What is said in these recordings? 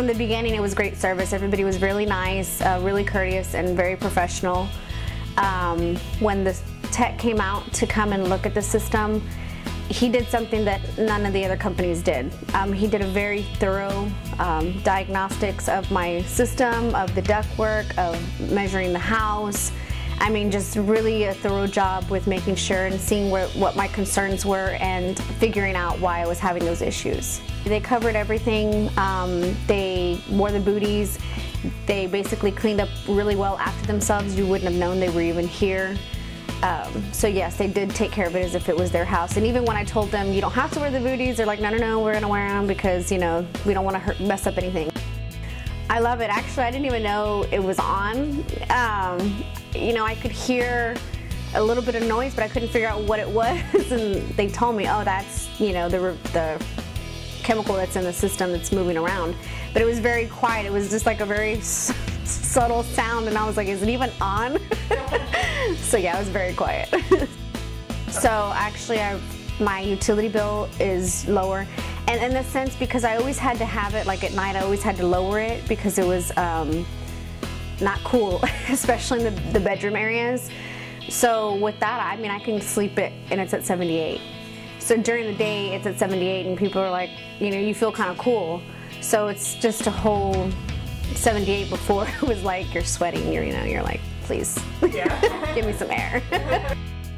From the beginning, it was great service. Everybody was really nice, uh, really courteous, and very professional. Um, when the tech came out to come and look at the system, he did something that none of the other companies did. Um, he did a very thorough um, diagnostics of my system, of the ductwork, of measuring the house. I mean, just really a thorough job with making sure and seeing where, what my concerns were and figuring out why I was having those issues. They covered everything. Um, they wore the booties. They basically cleaned up really well after themselves. You wouldn't have known they were even here. Um, so yes, they did take care of it as if it was their house. And even when I told them you don't have to wear the booties, they're like, no, no, no, we're gonna wear them because you know we don't want to mess up anything. I love it. Actually, I didn't even know it was on. Um, you know, I could hear a little bit of noise, but I couldn't figure out what it was. And they told me, oh, that's you know the the chemical that's in the system that's moving around. But it was very quiet. It was just like a very subtle sound, and I was like, is it even on? so yeah, it was very quiet. so actually, I, my utility bill is lower. And in the sense, because I always had to have it, like at night, I always had to lower it because it was um, not cool, especially in the, the bedroom areas. So with that, I mean, I can sleep it and it's at 78. So during the day, it's at 78 and people are like, you know, you feel kind of cool. So it's just a whole 78 before it was like you're sweating, you're, you know, you're like, please, yeah. give me some air.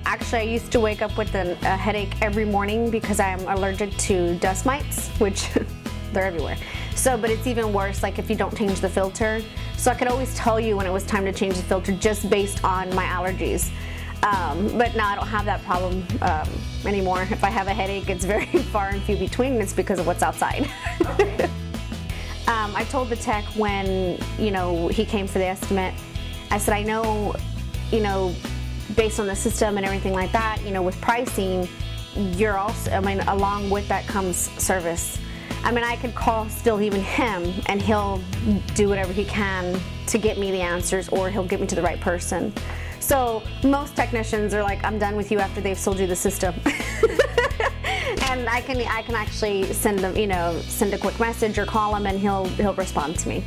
Actually, I used to wake up with a, a headache every morning because I'm allergic to dust mites, which they're everywhere. So, but it's even worse like if you don't change the filter. So I could always tell you when it was time to change the filter just based on my allergies. Um, but now I don't have that problem um, anymore. If I have a headache, it's very far and few between. It's because of what's outside. Um, I told the tech when you know he came for the estimate. I said I know, you know, based on the system and everything like that, you know, with pricing, you're also, I mean, along with that comes service. I mean, I could call still even him and he'll do whatever he can to get me the answers or he'll get me to the right person. So most technicians are like, I'm done with you after they've sold you the system. and I can I can actually send them, you know, send a quick message or call him and he'll he'll respond to me.